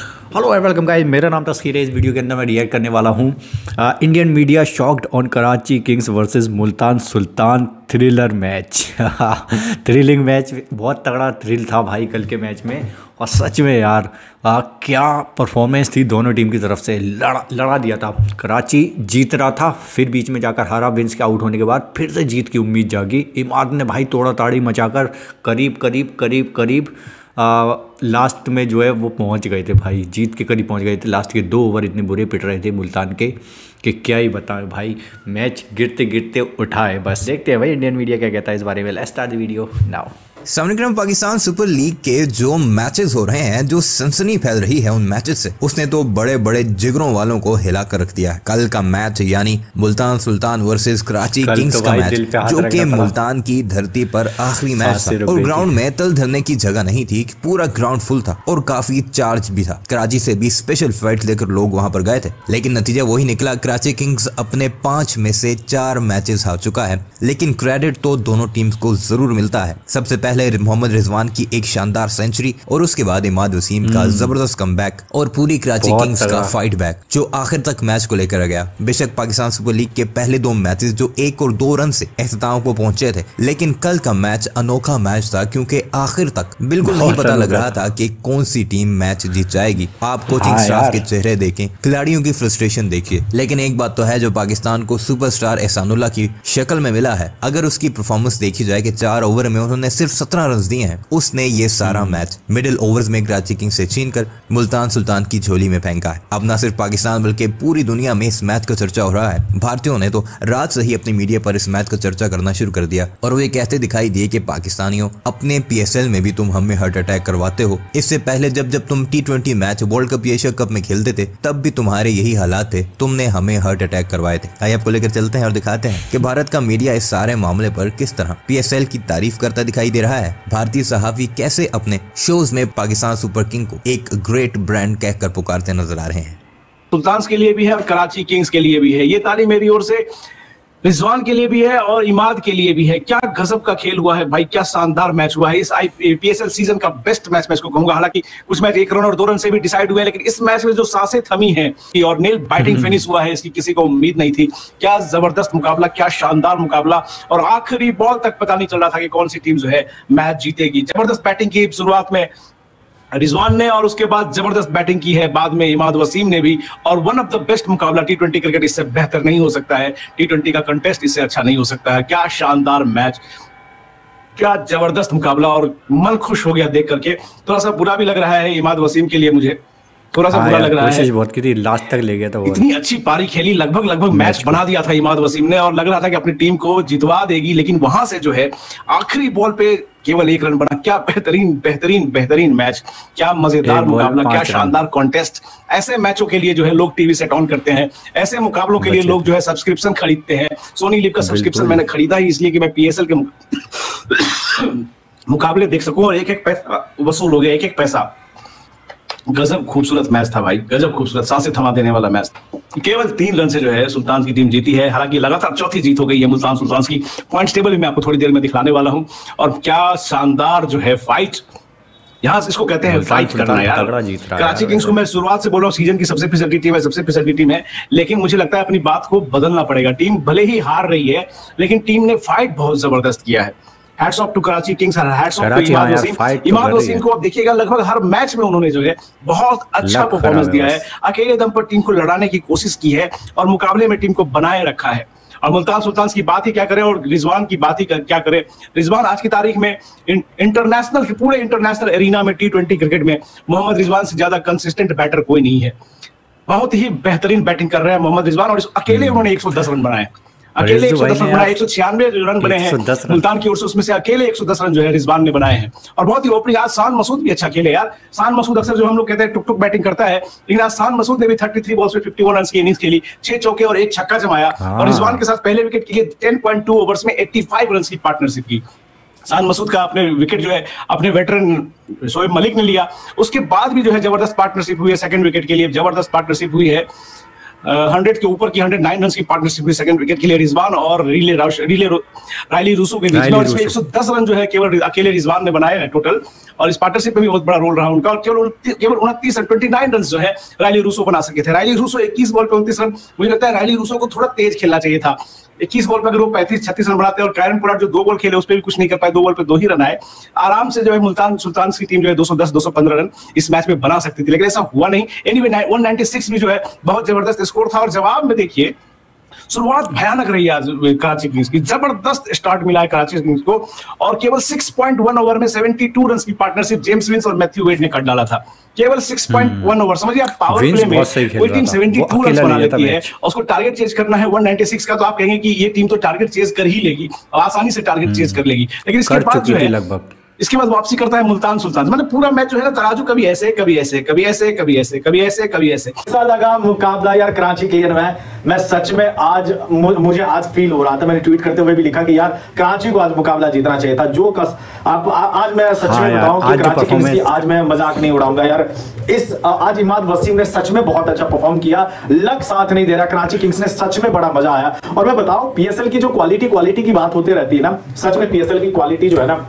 Hello and welcome guys मेरा नाम तस्कीर है। इस वीडियो के अंदर मैं रिएक्ट करने वाला हूँ। Indian media shocked on Karachi Kings versus Multan Sultan thriller match thrilling match बहुत तगड़ा थ्रिल था भाई कल के मैच में। और सच में यार आ, क्या परफॉर्मेंस थी दोनों टीम की तरफ़ से। लड़ा लड़ा दिया था। कराची जीत रहा था फिर बीच में जाकर हारा। विंस के आउट होने के बाद फिर से जीत की उम्मीद जागी। इमाद ने भाई तोड़ा ताड़ी मचाकर करीब करीब करीब करीब आ, लास्ट में जो है वो पहुँच गए थे भाई जीत के करीब पहुँच गए थे। लास्ट के दो ओवर इतने बुरे पिट रहे थे मुल्तान के कि क्या ही बताएँ भाई मैच गिरते गिरते उठाए। बस देखते हैं भाई इंडियन मीडिया क्या कहता है इस बारे में। लेट्स स्टार्ट वीडियो नाउ समीकरण पाकिस्तान सुपर लीग के जो मैचेस हो रहे हैं जो सनसनी फैल रही है उन मैचेस से उसने तो बड़े बड़े जिगरों वालों को हिला कर रख दिया है। कल का मैच यानी मुल्तान सुल्तान वर्सेस कराची किंग्स तो का मैच जो कि मुल्तान की धरती पर आखिरी मैच था। और ग्राउंड में तल धरने की जगह नहीं थी पूरा ग्राउंड फुल था और काफ़ी चार्ज भी था। कराची से भी स्पेशल फ़्लाइट लेकर लोग वहाँ पर गए थे लेकिन नतीजा वही निकला। कराची किंग्स अपने पाँच में से चार मैचेस हार चुका है लेकिन क्रेडिट तो दोनों टीम्स को ज़रूर मिलता है। सबसे पहले मोहम्मद रिजवान की एक शानदार सेंचुरी और उसके बाद इमाद वसीम का हम्म। ज़बरदस्त कम और पूरी कराची किंग्स का फाइट बैक जो आखिर तक मैच को लेकर गया। बेशक पाकिस्तान सुपर लीग के पहले दो मैचेस जो एक और दो रन से अख्ताम को पहुँचे थे लेकिन कल का मैच अनोखा मैच था क्योंकि आखिर तक बिल्कुल नहीं पता लग रहा था कि कौन सी टीम मैच जीत जाएगी। आप कोचिंग हाँ स्टाफ के चेहरे देखें खिलाड़ियों की फ्रस्ट्रेशन देखिए। लेकिन एक बात तो है जो पाकिस्तान को सुपरस्टार एहसानुल्लाह की शक्ल में मिला है अगर उसकी परफॉर्मेंस देखी जाए कि चार ओवर में उन्होंने सिर्फ़ सत्रह रन दिए हैं। उसने ये सारा मैच मिडिल ओवर्स में कराची किंग से छीन कर मुल्तान सुल्तान की झोली में फेंका है। अब न सिर्फ़ पाकिस्तान बल्कि पूरी दुनिया में इस मैच का चर्चा हो रहा है। भारतीयों ने तो रात से ही अपनी मीडिया पर इस मैच का चर्चा करना शुरू कर दिया और वो ये कहते दिखाई दिए कि पाकिस्तानियों अपने पीएसएल में भी तुम हमें हार्ट अटैक करवाते हो। इससे पहले जब जब तुम T twenty match world cup Asia cup में खेलते थे तब भी तुम्हारे यही हालात थे। तुमने हमें हार्ट अटैक करवाए थे। आइए आपको लेकर चलते हैं और दिखाते हैं कि भारत का मीडिया इस सारे मामले पर किस तरह पीएसएल की तारीफ़ करता दिखाई दे रहा है। भारतीय सहाफी कैसे अपने शोज़ में पाकिस्तान सुपर किंग को एक ग्रेट ब्रांड कहकर पुकारते नज़र आ रहे हैं? सुल्तान के लिए भी है और कराची किंग्स के लिए भी है। ये ताली मेरी ओर से रिजवान के लिए भी है और इमाद के लिए भी है। क्या गजब का खेल हुआ है भाई क्या शानदार मैच हुआ है। इस पीएसएल सीज़न का बेस्ट मैच मैं इसको कहूँगा। हालाँकि कुछ मैच एक रन और दो रन से भी डिसाइड हुए लेकिन इस मैच में जो साँसें थमी है और नेल बैटिंग फिनिश हुआ है इसकी किसी को उम्मीद नहीं थी। क्या ज़बरदस्त मुकाबला क्या शानदार मुकाबला। और आखिरी बॉल तक पता नहीं चल रहा था कि कौन सी टीम जो है मैच जीतेगी। ज़बरदस्त बैटिंग की शुरुआत में रिजवान ने और उसके बाद ज़बरदस्त बैटिंग की है। बाद में इमाद वसीम ने भी और वन ऑफ़ द बेस्ट मुकाबला टी ट्वेंटी क्रिकेट इससे बेहतर नहीं हो सकता है। टी ट्वेंटी का कंटेस्ट इससे अच्छा नहीं हो सकता है। क्या शानदार मैच क्या ज़बरदस्त मुकाबला और मन खुश हो गया देख करके। थोड़ा सा बुरा भी लग रहा है इमाद वसीम के लिए मुझे। थोड़ा सा हाँ बुरा लग रहा है। बहुत की थी लास्ट तक ले गया था इतनी अच्छी पारी खेली लगभग लगभग मैच बना दिया था इमाद वसीम ने और लग रहा था कि अपनी टीम को जितवा देगी लेकिन वहाँ से जो है आखिरी बॉल पे केवल एक रन बना। क्या बेहतरीन बेहतरीन बेहतरीन मैच क्या मज़ेदार मुकाबला क्या शानदार कॉन्टेस्ट ऐसे मैचों के लिए जो है लोग टीवी सेट ऑन करते हैं। ऐसे मुकाबलों के लिए लोग जो है सब्सक्रिप्शन खरीदते हैं। सोनी लिप का सब्सक्रिप्शन मैंने खरीदा ही इसलिए कि मैं पीएसएल के मुकाबले देख सकूँ। और एक एक पैसा वसूल हो गया एक एक पैसा। गजब खूबसूरत मैच था भाई गजब खूबसूरत साँसें थमा देने वाला मैच केवल तीन रन से जो है सुल्तान की टीम जीती है। हालाँकि लगातार चौथी जीत हो गई है मुल्तान सुल्तान की। पॉइंट टेबल भी मैं आपको थोड़ी देर में दिखाने वाला हूँ। और क्या शानदार जो है फाइट यहाँ इसको कहते हैं फाइट करना यार। कराची किंग्स को मैं शुरुआत से बोल रहा हूँ सीज़न की सबसे फिसलती टीम है सबसे फिसलती टीम है। लेकिन मुझे लगता है अपनी बात को बदलना पड़ेगा। टीम भले ही हार रही है लेकिन टीम ने फाइट बहुत ज़बरदस्त किया है। Hats off to Karachi Kings hats off to Imad Wasim Imad Wasim को आप देखिएगा लगभग हर मैच में उन्होंने जो है बहुत अच्छा परफॉर्मेंस दिया है अकेले दम पर टीम को लड़ाने की कोशिश की है और मुकाबले में टीम को बनाए रखा है। और मुल्तान सुल्तान की बात ही क्या करें और रिजवान की बात ही क्या करें? रिजवान आज की तारीख में इंटरनेशनल पूरे इंटरनेशनल एरिना में टी ट्वेंटी क्रिकेट में मोहम्मद रिजवान से ज़्यादा कंसिस्टेंट बैटर कोई नहीं है। बहुत ही बेहतरीन बैटिंग कर रहे हैं मोहम्मद रिजवान और अकेले हम्म। उन्होंने 110 रन बनाए। अकेले एक सौ दस रन बनाए एक सौ छियानवे रन बने हैं। मुल्तान की ओर से उसमें से अकेले एक सौ दस रन जो है रिजवान ने बनाए हैं। और बहुत ही ओपनिंग आज शान मसूद भी अच्छा खेले यार। शान मसूद अक्सर जो हम लोग कहते हैं टुक टुक बैटिंग करता है लेकिन आज शान मसूद ने भी थर्टी थ्री बॉल्स में फिफ्टी वन रन की इनिंग्स खेली छह चौके और एक छक्का जमाया। और हाँ। रिजवान के साथ पहले विकेट के लिए टेन पॉइंट टू ओवर्स में एट्टी फाइव रन की पार्टनरशिप की। शान मसूद का अपने विकेट जो है अपने वेटरन शोएब मलिक ने लिया। उसके बाद भी जो है ज़बरदस्त पार्टनरशिप हुई है सेकंड विकेट के लिए ज़बरदस्त पार्टनरशिप हुई है। हंड्रेड के ऊपर की हंड्रेड नाइन रन की पार्टनरशिप हुई सेकंड विकेट के लिए रिजवान और रीले रीले रायली रूसो के बीच में और इसमें एक सौ दस रन जो है केवल अकेले रिजवान ने बनाए हैं टोटल और इस पार्टनरशिप में भी बहुत बड़ा रोल रहा उनका। और केवल केवल उनतीस रन ट्वेंटी नाइन रन जो है रायली रूसो बना सके थे। रायली रूसो इक्कीस बॉल पे उनतीस रन। मुझे लगता है रायली रूसो को थोड़ा तेज खेलना चाहिए था। इक्कीस बॉल पर अगर वो पैंतीस छत्तीस रन बनाते और कैरन पोलार्ड जो दो बॉल खेले उस पर भी कुछ नहीं कर पाए दो बॉल पे दो ही रन आए। आराम से जो है मुल्तान सुल्तान की टीम जो है 210 215 रन इस मैच में बना सकती थी। लेकिन ऐसा हुआ नहीं। एनीवे anyway, 196 में जो है बहुत ज़बरदस्त स्कोर था और जवाब में देखिए शुरुआत भयानक रही आज कराची किंग्स की। ज़बरदस्त स्टार्ट मिला है कराची किंग्स को और केवल 6.1 ओवर में 72 रन की पार्टनरशिप जेम्स विंस और मैथ्यू वेड ने कर डाला था। केवल 6.1 ओवर समझिए आप पावर प्ले में कोई टीम 72 रन बना लेती है। और उसको टारगेट चेज करना है 196 का तो आप कहेंगे कि ये टीम तो टारगेट चेज कर ही लेगी आसानी से टारगेट चेज कर लेगी। लेकिन इसके बाद जो है लगभग। इसके बाद वापसी करता है मुल्तान सुल्तान। मतलब पूरा मैच जो है ना, तराजू कभी ऐसे कभी ऐसे कभी ऐसे कभी ऐसे कभी ऐसे कभी ऐसे। लगा मुकाबला यार कराची के में। मैं सच में आज मुझे आज फील हो रहा था मैंने ट्वीट करते हुए भी लिखा कि यार कराची को आज मुकाबला जीतना चाहिए था जो कस आप आ, आज मैं सच हाँ में बताऊँ कि कराची किंग्स की आज मैं मज़ाक नहीं उड़ाऊँगा यार। इस आज इमाद वसीम ने सच में बहुत अच्छा परफॉर्म किया लक साथ नहीं दे रहा कराची किंग्स ने सच में बड़ा मज़ा आया। और मैं बताऊँ पीएसएल की जो क्वालिटी क्वालिटी की बात होती रहती है ना सच में पीएसएल की क्वालिटी जो है ना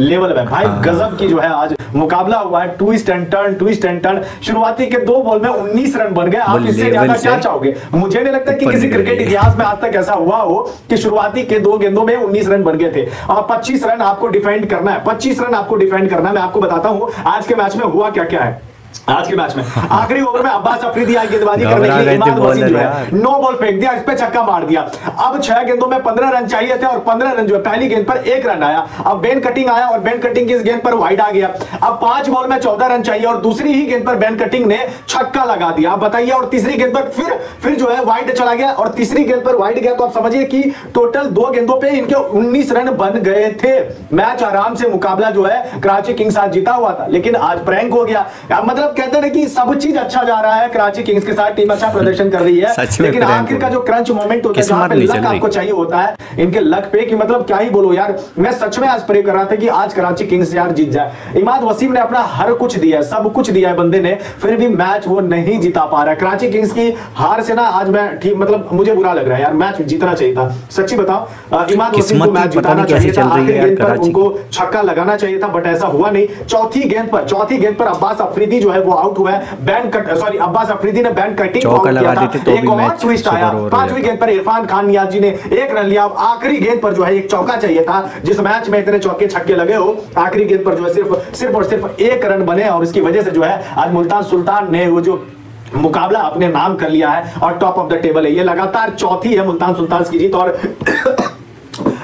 लेवल में भाई हाँ। गजब की जो है आज मुकाबला हुआ है twist and turn twist and turn शुरुआती के दो बॉल में 19 रन बन गए आप इससे ज़्यादा क्या चाहोगे? मुझे नहीं लगता कि किसी क्रिकेट इतिहास में आज तक ऐसा हुआ हो कि शुरुआती के दो गेंदों में 19 रन बन गए थे। और 25 रन आपको डिफेंड करना है 25 रन आपको डिफेंड करना है। मैं आपको बताता हूँ आज के मैच में हुआ क्या क्या है। आज के मैच में। आखिरी ओवर में अब्बास अफरीदी आई गेंदबाजी करने के लिए इमाद वसीम जो है नो बॉल फेंक दिया इस पे छक्का मार दिया। अब छह गेंदों में पंद्रह रन चाहिए थे और पंद्रह रन जो है पहली गेंद पर एक रन आया। अब बेन कटिंग आया और बेन कटिंग की इस गेंद पर वाइड आ गया। अब पाँच बॉल में चौदह रन चाहिए और दूसरी ही गेंद पर बेन कटिंग ने छक्का लगा दिया। आप बताइए और तीसरी गेंद पर फिर फिर जो है वाइड चला गया और तीसरी गेंद पर वाइड गया। तो आप समझिए कि टोटल दो गेंदों पर इनके उन्नीस रन बन गए थे। मैच आराम से मुकाबला जो है कराची किंग्स आज जीता हुआ था लेकिन आज प्रैंक हो गया। मतलब कहते हैं कि सब चीज़ अच्छा जा रहा है कराची किंग्स के साथ टीम अच्छा प्रदर्शन कर रही है। लेकिन आखिर का जो क्रंच मोमेंट होता है जहाँ पे लक आपको चाहिए होता है इनके लक पे कि मतलब क्या ही बोलो यार मैं सच में आज प्रे कर रहा था कि आज कराची किंग्स यार जीत जाए। इमाद वसीम ने अपना हर कुछ दिया है सब कुछ दिया है बंदे ने फिर भी मैच वो नहीं जीता पा रहा है। कराची किंग्स की हार से ना आज मैं ठीक मतलब मुझे बुरा लग रहा है यार मैच जीतना चाहिए था। सच्ची बताओ इमाद वसीम को मैच जिताना चाहिए था आखिरी गेंद पर उनको छक्का लगाना चाहिए था बट ऐसा हुआ नहीं। चौथी गेंद पर चौथी गेंद पर अब्बास अफरीदी जो है वो आउट हुआ है। Ben Cut sorry Abbas Afridi ने बैन कटिंग किया था। तो एक और ट्विस्ट आया। पांचवी गेंद पर इरफान खान नियाजी ने एक रन लिया। आखिरी गेंद पर जो है एक चौका चाहिए था जिस मैच में इतने चौके छक्के लगे हो आखिरी गेंद पर जो है सिर्फ़ सिर्फ़ और सिर्फ़ एक रन बने और इसकी वजह से जो है आज मुल्तान सुल्तान ने वो जो मुकाबला अपने नाम कर लिया है और टॉप ऑफ़ द टेबल है। ये लगातार चौथी है मुल्तान सुल्तान की जीत और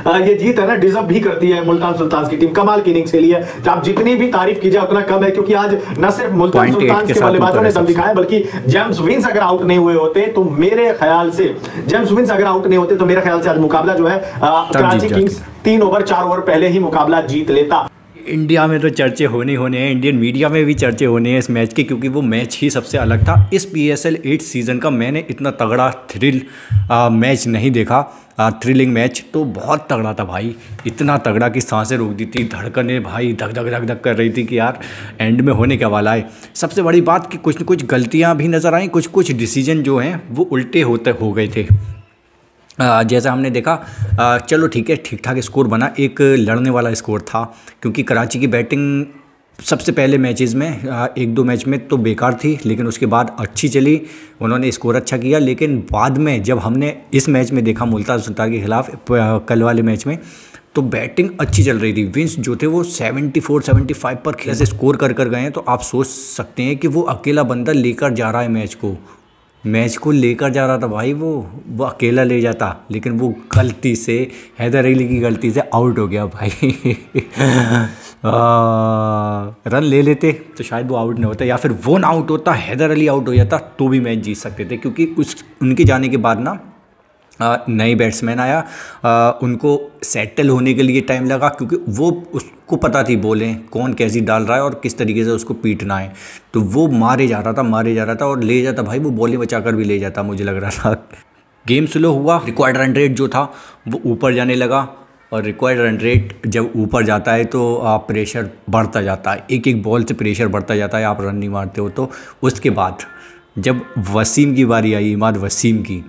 ये जीत है ना डिजर्व भी करती है मुल्तान सुल्तान की टीम कमाल की इनिंग्स खेली है। आप जितनी भी तारीफ़ कीजिए उतना कम है क्योंकि आज न सिर्फ़ मुल्तान सुल्तान के बल्लेबाजों ने दम दिखाया बल्कि जेम्स विंस अगर आउट नहीं हुए होते तो मेरे ख्याल से जेम्स विंस अगर आउट नहीं होते तो मेरे ख्याल से आज मुकाबला जो है कराची किंग्स तीन ओवर चार ओवर पहले ही मुकाबला जीत लेता। इंडिया में तो चर्चे होने होने हैं इंडियन मीडिया में भी चर्चे होने हैं इस मैच के क्योंकि वो मैच ही सबसे अलग था। इस P S L eight season का मैंने इतना तगड़ा थ्रिल आ, मैच नहीं देखा। थ्रिलिंग मैच तो बहुत तगड़ा था भाई। इतना तगड़ा कि साँसें रोक दी थी, धड़कने भाई, धक धक धक धक कर रही थी कि यार एंड में होने क्या वाला है। सबसे बड़ी बात कि कुछ न कुछ गलतियाँ भी नज़र आई, कुछ कुछ डिसीज़न जो हैं, वो उल्टे होते, हो गए थे। जैसा हमने देखा चलो ठीक है ठीक ठाक स्कोर बना। एक लड़ने वाला स्कोर था, क्योंकि कराची की बैटिंग सबसे पहले मैचेस में एक दो मैच में तो बेकार थी, लेकिन उसके बाद अच्छी चली, उन्होंने स्कोर अच्छा किया, लेकिन बाद में जब हमने इस मैच में देखा मुल्तान सुल्तान के खिलाफ कल वाले मैच में तो बैटिंग अच्छी चल रही थी। विंस जो थे वो 74 75 पर खेल से स्कोर कर कर गए हैं तो आप सोच सकते हैं कि वो अकेला बंदा लेकर जा रहा है मैच को। मैच को लेकर जा रहा था भाई वो वो अकेला ले जाता, लेकिन वो गलती से, हैदर अली की गलती से आउट हो गया भाई। रन ले लेते तो शायद वो आउट नहीं होता या फिर वो ना आउट होता हैदर अली आउट हो जाता तो भी मैच जीत सकते थे क्योंकि उस उनके जाने के बाद ना नए बैट्समैन आया आ, उनको सेटल होने के लिए टाइम लगा क्योंकि वो उसको पता थी बोलें कौन कैसी डाल रहा है और किस तरीके से उसको पीटना है तो वो मारे जा रहा था मारे जा रहा था और ले जाता भाई वो बॉलें बचा कर भी ले जाता मुझे लग रहा था। गेम स्लो हुआ रिक्वायर्ड रन रेट जो था वो ऊपर जाने लगा और रिक्वायर्ड रन रेट जब ऊपर जाता है तो आप प्रेशर बढ़ता जाता है। एक एक बॉल से प्रेशर बढ़ता जाता है, आप रन नहीं मारते हो। तो उसके बाद जब वसीम की बारी आई, इमाद वसीम की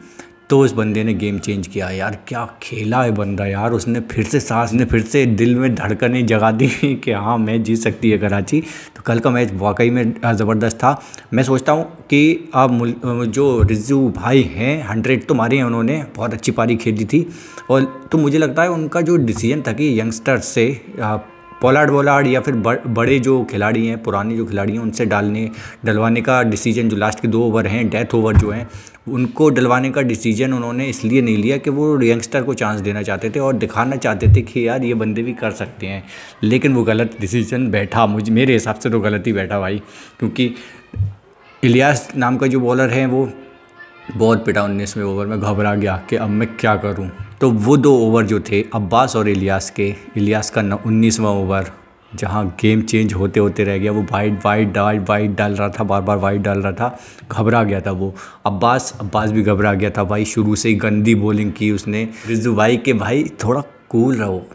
तो उस बंदे ने गेम चेंज किया, यार, क्या खेला है बंदा यार? उसने फिर से सांस ने फिर से दिल में धड़कने जगा दी कि हाँ मैच जीत सकती है कराची। तो कल का मैच वाकई में ज़बरदस्त था। मैं सोचता हूँ कि अब जो रिजू भाई हैं हंड्रेड तो मारे हैं उन्होंने, बहुत अच्छी पारी खेली थी। और तो मुझे लगता है उनका जो डिसीज़न था कि यंगस्टर्स से पोलार्ड वोलार्ड या फिर बड़े जो खिलाड़ी हैं, पुराने जो खिलाड़ी हैं, उनसे डालने, डलवाने का डिसीज़न जो लास्ट के दो ओवर हैं डेथ ओवर जो हैं उनको डलवाने का डिसीज़न उन्होंने इसलिए नहीं लिया कि वो यंगस्टर को चांस देना चाहते थे और दिखाना चाहते थे कि यार ये बंदे भी कर सकते हैं। लेकिन वो गलत डिसीज़न बैठा मुझे, मेरे हिसाब से तो गलत ही बैठा भाई, क्योंकि इलियास नाम का जो बॉलर है वो बहुत पिटा उन्नीसवें ओवर में, घबरा गया कि अब मैं क्या करूँ। तो वो दो ओवर जो थे, अब्बास और इलियास के, इलियास का उन्नीसवा ओवर जहाँ गेम चेंज होते होते रह गया, वो वाइट वाइट डाल वाइट डाल रहा था, बार बार वाइट डाल रहा था, घबरा गया था वो। अब्बास अब्बास भी घबरा गया था भाई, शुरू से ही गंदी बॉलिंग की उसने। रिजू भाई के भाई, थोड़ा कूल रहो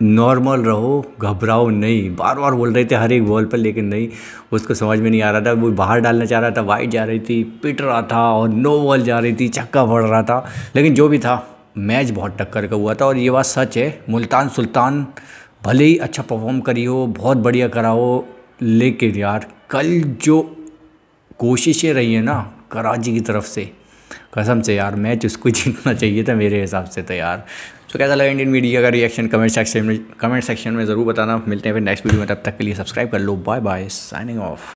नॉर्मल रहो, घबराओ नहीं। बार बार बोल रहे थे हर एक बॉल पर, लेकिन नहीं, उसको समझ में नहीं आ रहा था। वो बाहर डालना चाह रहा था वाइट जा रही थी, पिट रहा था और नो बॉल जा रही थी, चक्का पड़ रहा था। लेकिन जो भी था मैच बहुत टक्कर का हुआ था और ये बात सच है, मुल्तान सुल्तान भले ही अच्छा परफॉर्म करी हो बहुत बढ़िया करा हो लेकिन यार, कल जो कोशिशें रही हैं ना, कराची की तरफ़ से, कसम से यार, मैच उसको जीतना चाहिए था मेरे हिसाब से तो यार। तो कैसा लगा इंडियन मीडिया का रिएक्शन कमेंट सेक्शन में कमेंट सेक्शन में ज़रूर बताना। मिलते हैं फिर नेक्स्ट वीडियो में, तब तक के लिए सब्सक्राइब कर लो। Bye bye signing off